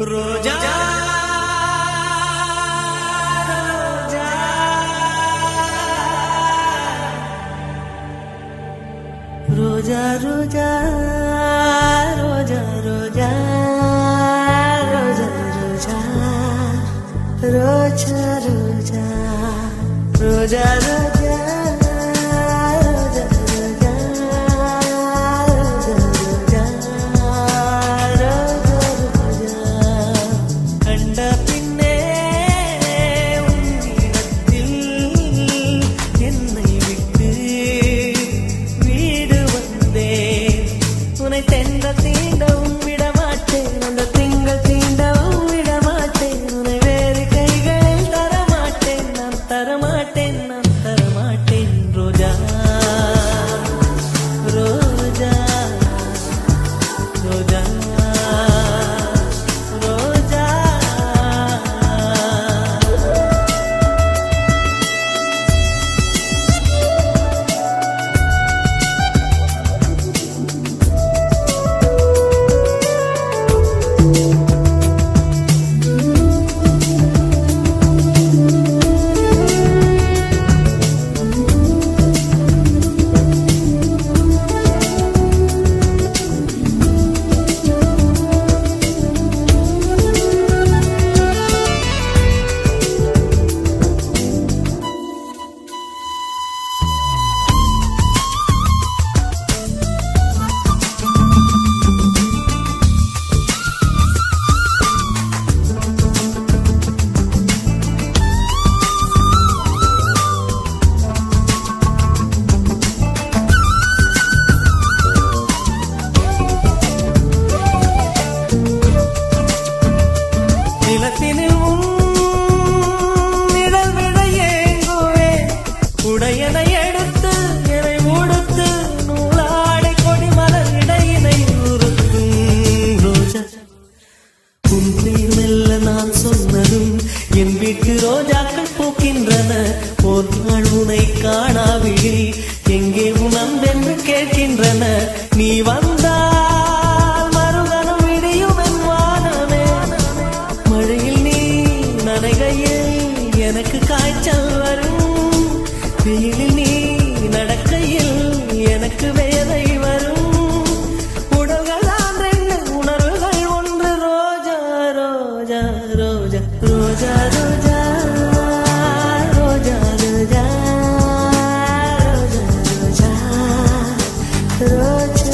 রোজা রোজা। রোজা রোজা রোজা রোজা রোজা রোজা। রোজা রোজা রোজা। prometen என்று கேட்கின்றன. நீ வந்தால் மறுகணம் விடியும் வானமே. மழையில் நீ நனைகையில் எனக்கு காய்ச்சல் வரும். வெயிலில் நீ touch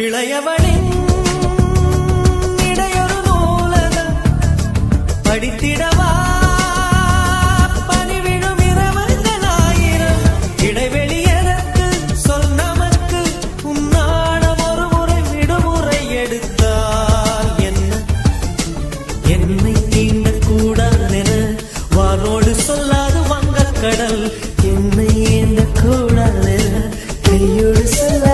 இளையவளின் இடையொரு நூலகம் படித்திடவா? பணிவிடும் இரவந்த ஞாயிறம் இடைவெளி எனக்கு சொல் நமக்கு உன்னாடம் ஒரு முறை விடுமுறை எடுத்தால் என்ன? என்னை தீண்டக்கூடாதென வானோடு சொல்லாது வங்கக்கடல். என்னை ஏந்தக்கூடாதென கையோடு சொல்ல